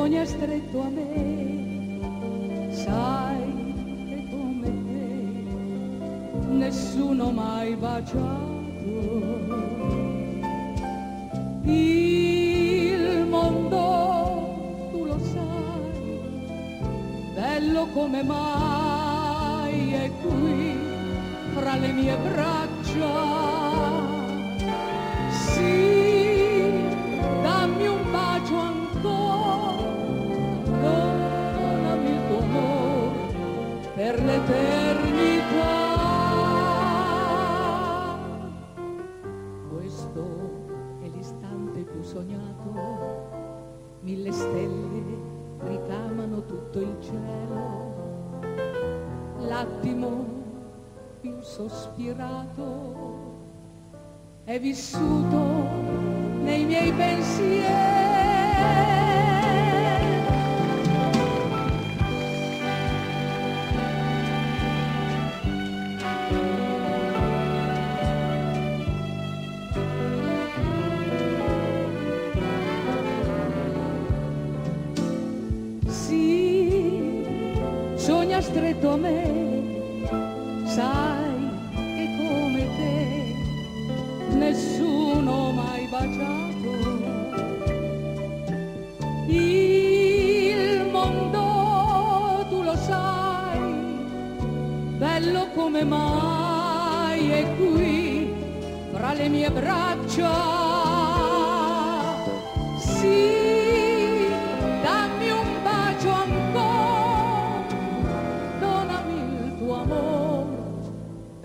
sogna stretto a me, sai che come te nessuno mai baciato. Il mondo, tu lo sai, bello come mai è qui fra le mie braccia. Per l'eternità. Questo è l'istante più sognato, mille stelle ricamano tutto il cielo, l'attimo più sospirato è vissuto nei miei pensieri. Stretto a me, sai che come te nessuno mai baciato. Il mondo tu lo sai, bello come mai è qui fra le mie braccia.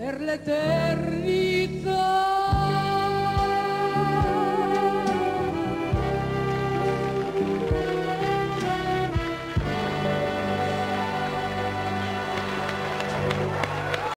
per l'eternità.